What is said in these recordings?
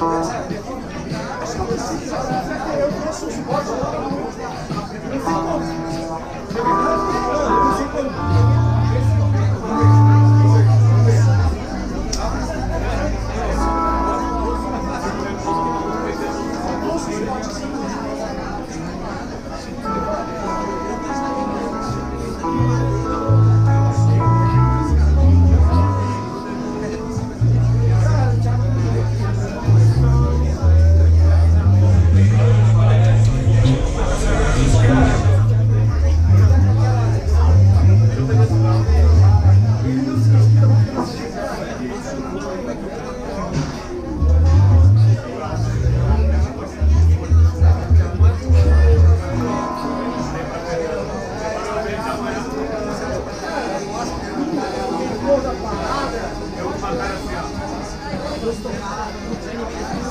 That's how pessoas tomaram, não tem nada.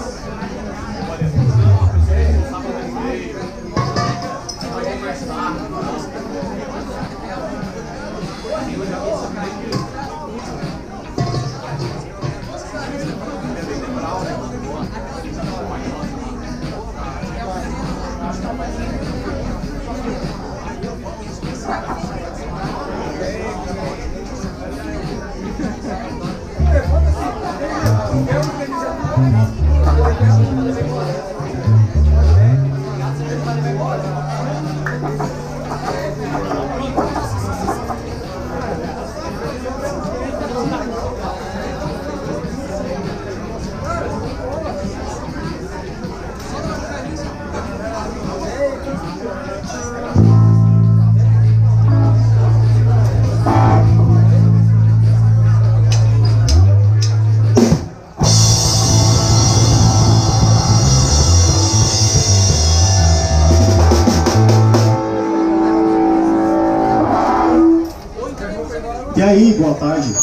aí, boa tarde.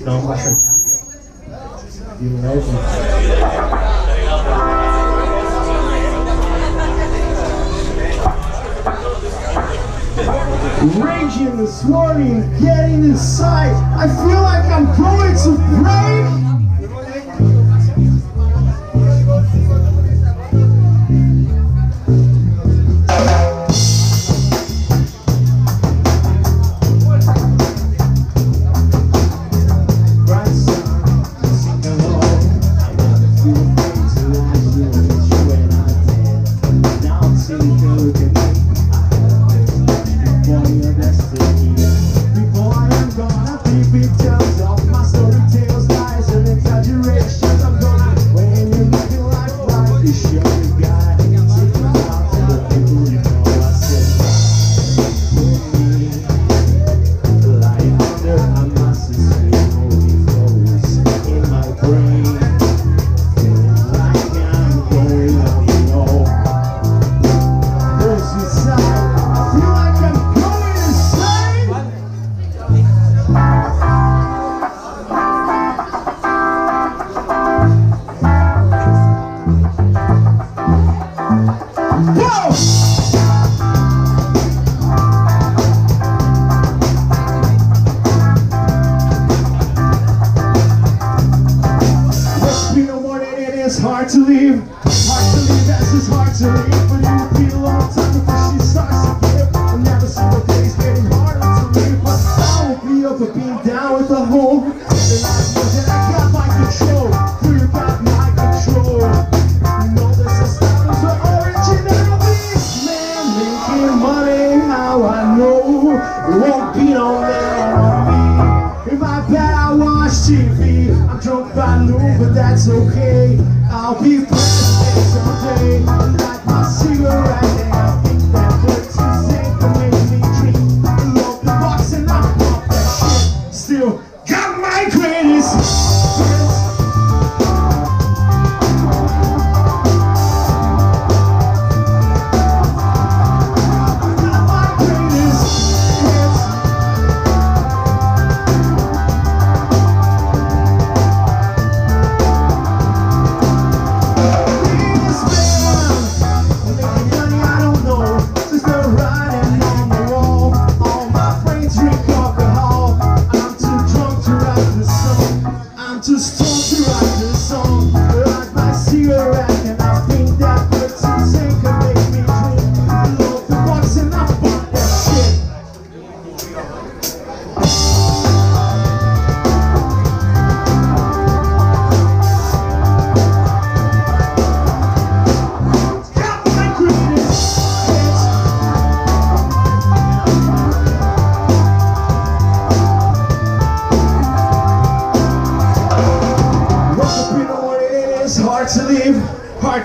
Então, baixa aí. E o raging this morning, getting inside. I feel like I'm going to break. house. I know, but that's okay. I'll be president someday. Light my cigarette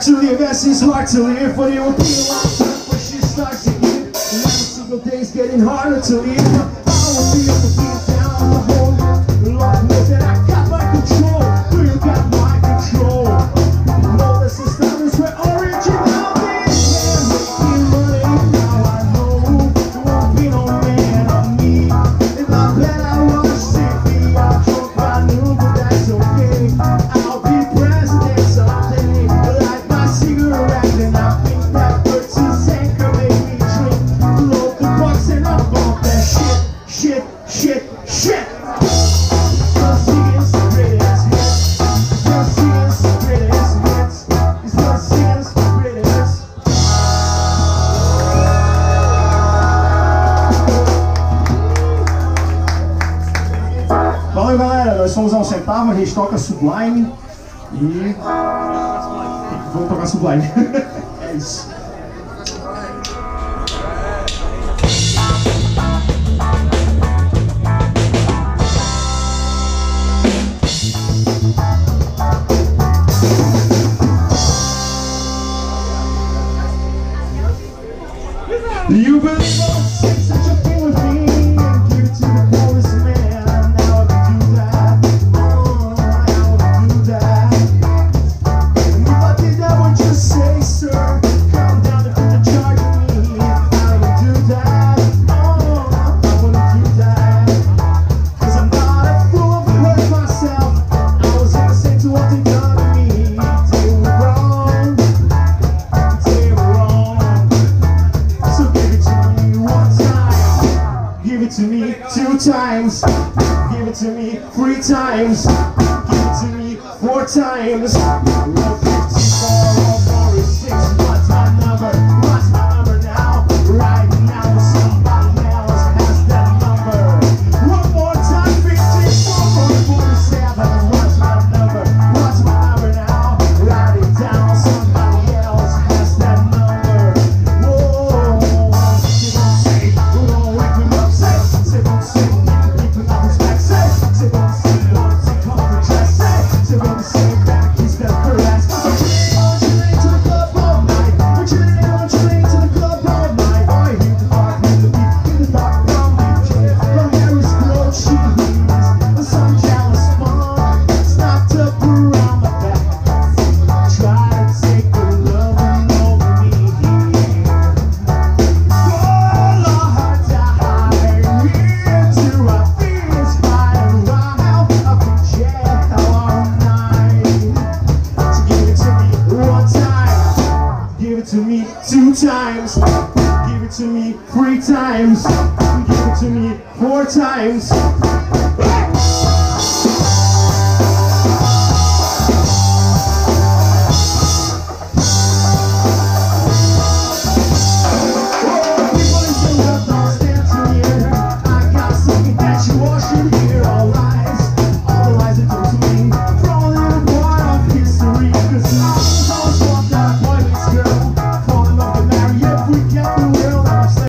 to live as it's hard to live For the European life, but she starts to again And every single day's getting harder to live I will be up again down the hole. a gente toca Sublime e vamos tocar Sublime. é isso. You believe give it to me. times. times. You give it to me four times.